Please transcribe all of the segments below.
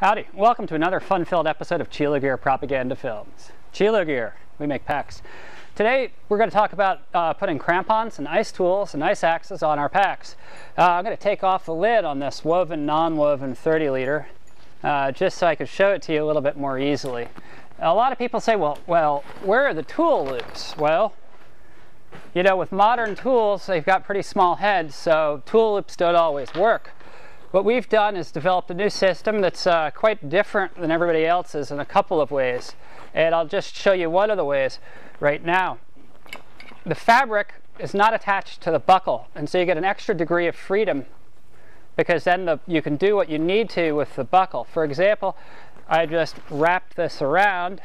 Howdy, welcome to another fun-filled episode of CiloGear Propaganda Films. CiloGear, we make packs. Today we're going to talk about uh, putting crampons and ice tools and ice axes on our packs. Uh, I'm going to take off the lid on this woven, non-woven 30 liter uh, just so I could show it to you a little bit more easily. A lot of people say, well, well, where are the tool loops? Well, you know, with modern tools, they've got pretty small heads, so tool loops don't always work. What we've done is developed a new system that's uh, quite different than everybody else's in a couple of ways. And I'll just show you one of the ways right now. The fabric is not attached to the buckle, and so you get an extra degree of freedom because then the, you can do what you need to with the buckle. For example, I just wrapped this around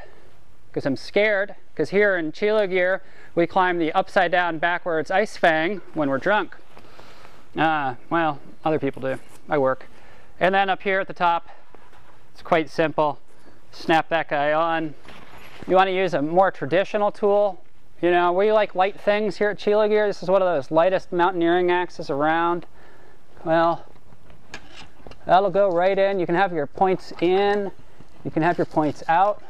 because I'm scared, because here in CiloGear, we climb the upside down backwards ice fang when we're drunk. Uh, well, other people do. I work. And then up here at the top, it's quite simple. Snap that guy on. You want to use a more traditional tool. You know, we like light things here at CiloGear. This is one of those lightest mountaineering axes around. Well, that'll go right in. You can have your points in. You can have your points out.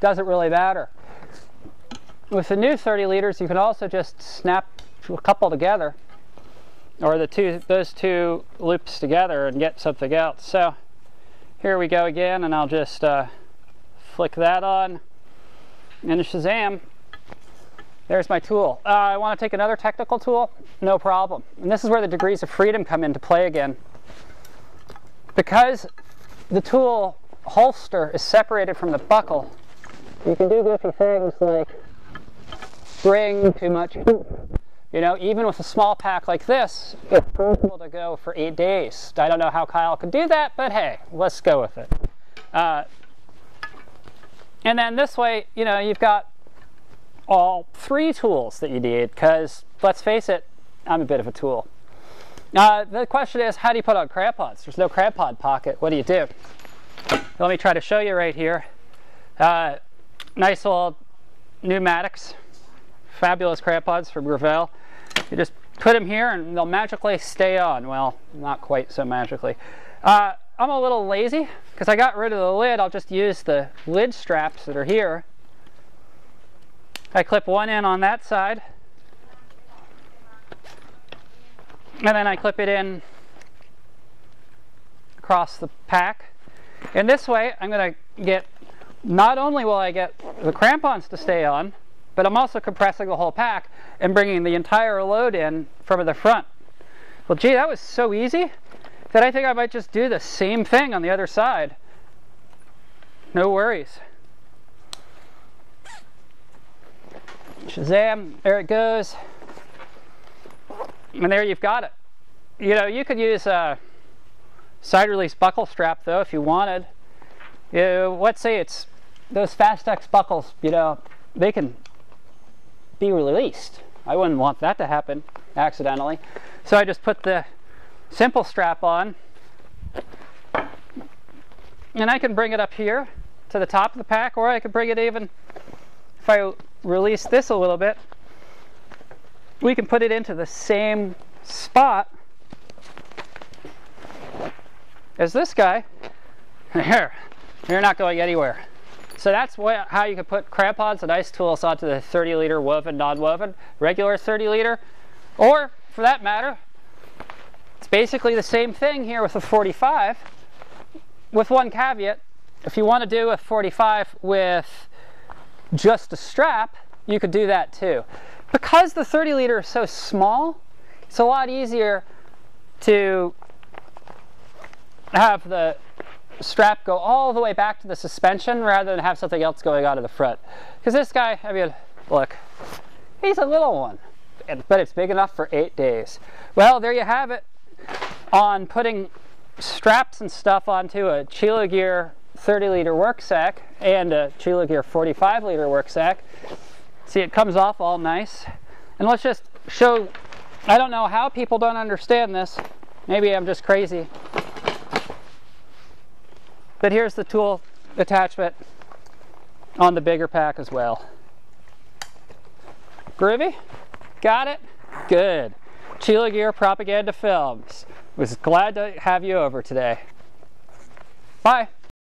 Doesn't really matter. With the new 30 liters, you can also just snap a couple together or the two those two loops together and get something else. So here we go again and I'll just uh, flick that on and Shazam there's my tool. Uh, I want to take another technical tool, no problem. And this is where the degrees of freedom come into play again. Because the tool holster is separated from the buckle, you can do goofy things like bring too much you know, even with a small pack like this, it's possible to go for eight days. I don't know how Kyle could do that, but hey, let's go with it. Uh, and then this way, you know, you've got all three tools that you need because, let's face it, I'm a bit of a tool. Uh, the question is, how do you put on crampons? There's no crampon pocket. What do you do? Let me try to show you right here. Uh, nice old New-Matics fabulous crampons from Grivel. You just put them here and they'll magically stay on. Well, not quite so magically. Uh, I'm a little lazy because I got rid of the lid. I'll just use the lid straps that are here. I clip one in on that side. And then I clip it in across the pack. And this way, I'm going to get, not only will I get the crampons to stay on, but I'm also compressing the whole pack and bringing the entire load in from the front. Well, gee, that was so easy that I think I might just do the same thing on the other side. No worries. Shazam, there it goes. And there you've got it. You know, you could use a side release buckle strap though if you wanted. You know, let's say it's those Fastex buckles, you know, they can be released. I wouldn't want that to happen accidentally. So I just put the simple strap on and I can bring it up here to the top of the pack or I could bring it even, if I release this a little bit, we can put it into the same spot as this guy. Here, you're not going anywhere. So that's what, how you can put crampons and ice tools onto the 30 liter woven, non-woven, regular 30 liter, or for that matter, it's basically the same thing here with a 45, with one caveat. If you want to do a 45 with just a strap, you could do that too. Because the 30 liter is so small, it's a lot easier to have the strap go all the way back to the suspension rather than have something else going on in the front. Because this guy, I mean, look, he's a little one, but it's big enough for eight days. Well, there you have it on putting straps and stuff onto a CiloGear 30 liter WorkSack and a CiloGear 45 liter WorkSack. See, it comes off all nice. And let's just show, I don't know how people don't understand this. Maybe I'm just crazy. But here's the tool attachment on the bigger pack as well. Groovy? Got it? Good. CiloGear Propaganda Films. Was glad to have you over today. Bye.